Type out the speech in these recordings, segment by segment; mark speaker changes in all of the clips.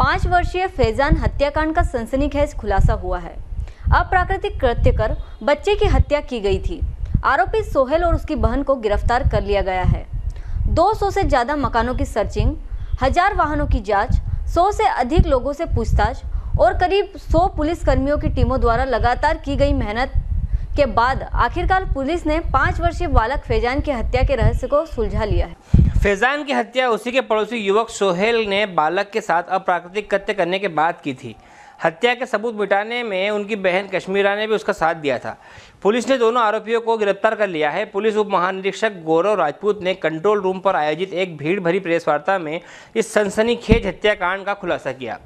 Speaker 1: पाँच वर्षीय फैजान हत्याकांड का सनसनीखेज खुलासा हुआ है। अप्राकृतिक कृत्य कर बच्चे की हत्या की गई थी। आरोपी सोहेल और उसकी बहन को गिरफ़्तार कर लिया गया है। 200 से ज़्यादा मकानों की सर्चिंग, हज़ार वाहनों की जाँच 100 से अधिक लोगों से पूछताछ और करीब 100 पुलिस कर्मियों की टीमों द्वारा लगातार की गई मेहनत के बाद आखिरकार पुलिस ने पाँच वर्षीय बालक फैजान की हत्या के रहस्य को सुलझा लिया है।
Speaker 2: फैजान की हत्या उसी के पड़ोसी युवक सोहेल ने बालक के साथ अप्राकृतिक कृत्य करने के बाद की थी। हत्या के सबूत मिटाने में उनकी बहन कश्मीरा ने भी उसका साथ दिया था। पुलिस ने दोनों आरोपियों को गिरफ़्तार कर लिया है। पुलिस उप महानिरीक्षक गौरव राजपूत ने कंट्रोल रूम पर आयोजित एक भीड़ भरी प्रेस वार्ता में इस सनसनीखेज हत्याकांड का खुलासा किया।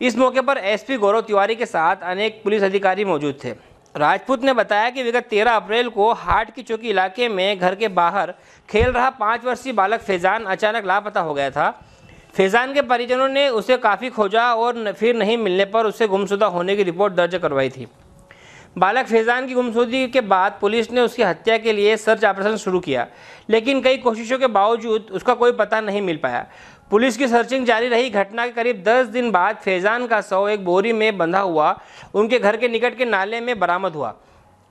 Speaker 2: इस मौके पर एसपी गौरव तिवारी के साथ अनेक पुलिस अधिकारी मौजूद थे। राजपूत ने बताया कि विगत 13 अप्रैल को हाट की चौकी इलाके में घर के बाहर खेल रहा पाँच वर्षीय बालक फैजान अचानक लापता हो गया था। फैजान के परिजनों ने उसे काफ़ी खोजा और फिर नहीं मिलने पर उसे गुमशुदा होने की रिपोर्ट दर्ज करवाई थी। बालक फैजान की गुमशुदगी के बाद पुलिस ने उसकी हत्या के लिए सर्च ऑपरेशन शुरू किया, लेकिन कई कोशिशों के बावजूद उसका कोई पता नहीं मिल पाया। पुलिस की सर्चिंग जारी रही। घटना के करीब 10 दिन बाद फैजान का शव एक बोरी में बंधा हुआ, उनके घर के निकट के नाले में बरामद हुआ।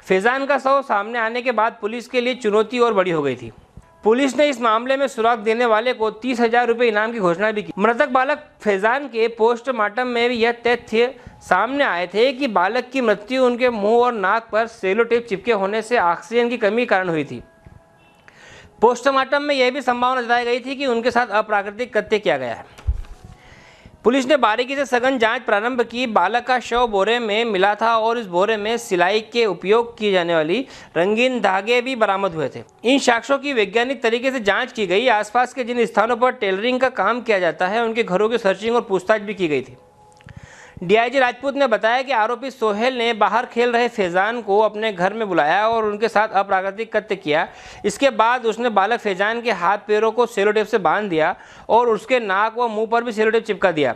Speaker 2: फैजान का शव सामने आने के बाद पुलिस के लिए चुनौती और बड़ी हो गई थी। पुलिस ने इस मामले में सुराग देने वाले को तीस हज़ार रुपये इनाम की घोषणा भी की। मृतक बालक फैजान के पोस्टमार्टम में भी यह तथ्य सामने आए थे कि बालक की मृत्यु उनके मुँह और नाक पर सेलो टेप चिपके होने से ऑक्सीजन की कमी कारण हुई थी। पोस्टमार्टम में यह भी संभावना जताई गई थी कि उनके साथ अप्राकृतिक कृत्य किया गया है। पुलिस ने बारीकी से सघन जाँच प्रारंभ की। बालक का शव बोरे में मिला था और इस बोरे में सिलाई के उपयोग की जाने वाली रंगीन धागे भी बरामद हुए थे। इन साक्ष्यों की वैज्ञानिक तरीके से जाँच की गई। आसपास के जिन स्थानों पर टेलरिंग का काम किया जाता है, उनके घरों की सर्चिंग और पूछताछ भी की गई थी। डीआईजी राजपूत ने बताया कि आरोपी सोहेल ने बाहर खेल रहे फैजान को अपने घर में बुलाया और उनके साथ अप्राकृतिक कृत्य किया। इसके बाद उसने बालक फैजान के हाथ पैरों को सेलोटेप से बाँध दिया और उसके नाक व मुँह पर भी सेलोटेप चिपका दिया।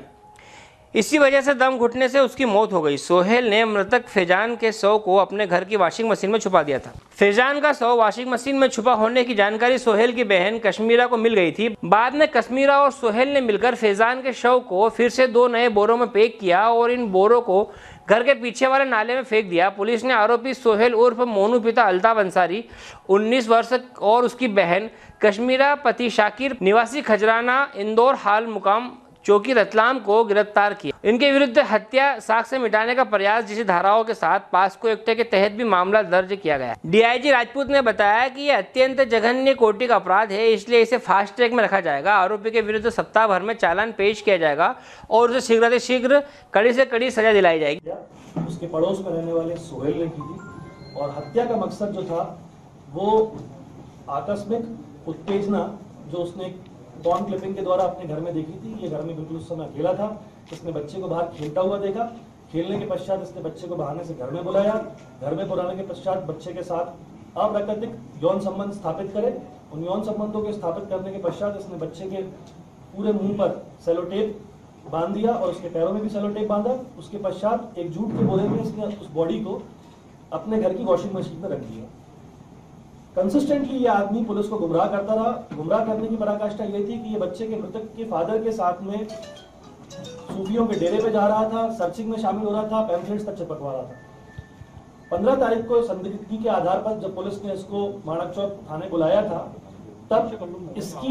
Speaker 2: इसी वजह से दम घुटने से उसकी मौत हो गई। सोहेल ने मृतक फैजान के शव को अपने घर की वॉशिंग मशीन में छुपा दिया था। फैजान का शव वॉशिंग मशीन में छुपा होने की जानकारी सोहेल की बहन कश्मीरा को मिल गई थी। बाद में कश्मीरा और सोहेल ने मिलकर फैजान के शव को फिर से दो नए बोरों में पैक किया और इन बोरों को घर के पीछे वाले नाले में फेंक दिया। पुलिस ने आरोपी सोहेल उर्फ़ मोनू पिता अल्ताफ अंसारी 19 वर्ष और उसकी बहन कश्मीरा पति शाकिर, निवासी खजराना, इंदौर हाल मुकाम चौकी रतलाम को गिरफ़्तार किया। इनके विरुद्ध हत्या, साक्ष्य मिटाने का प्रयास जिसे धाराओं के साथ पास्को एक्ट के तहत भी मामला दर्ज किया गया। डीआईजी राजपूत ने बताया कि यह अत्यंत जघन्य कोटि का अपराध है, इसलिए इसे फास्ट ट्रैक में रखा जाएगा। आरोपी के विरुद्ध सप्ताह भर में चालान पेश किया जाएगा और उसे शीघ्र शीघ्र कड़ी से कड़ी सजा दिलाई जाएगी।
Speaker 3: उसके पड़ोस में रहने वाले सोहेल ने की और हत्या का मकसद जो था, वो आकस्मिक उत्तेजना जो उसने बॉन क्लिपिंग के द्वारा अपने घर में देखी थी। ये घर में बिल्कुल उस समय अकेला था। इसने बच्चे को बाहर खेलता हुआ देखा। खेलने के पश्चात इसने बच्चे को बहाने से घर में बुलाया। घर में बुलाने के पश्चात बच्चे के साथ अप्राकृतिक यौन संबंध स्थापित करे। उन यौन संबंधों के स्थापित करने के पश्चात इसने बच्चे के पूरे मुँह पर सेलोटेप बाँध दिया और उसके पैरों में भी सेलोटेप बांधा। उसके पश्चात एक जूट के बोरे में इसने उस बॉडी को अपने घर की वॉशिंग मशीन में रख दिया। कंसिस्टेंटली ये आदमी पुलिस को गुमराह करता रहा। गुमराह करने की पराकाष्ठा ये थी कि ये बच्चे के मृतक के फादर के साथ में सूफियों के डेरे पे जा रहा था सर्चिंग में शामिल हो रहा था पैम्फलेट्स तक चिपकवा रहा था। पंद्रह तारीख को संदिग्धि के आधार पर जब पुलिस ने इसको माणक चौक थाने बुलाया था तब इसकी